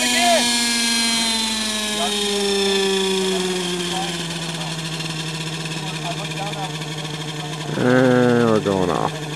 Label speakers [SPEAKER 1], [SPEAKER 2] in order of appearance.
[SPEAKER 1] that again. And we're going off.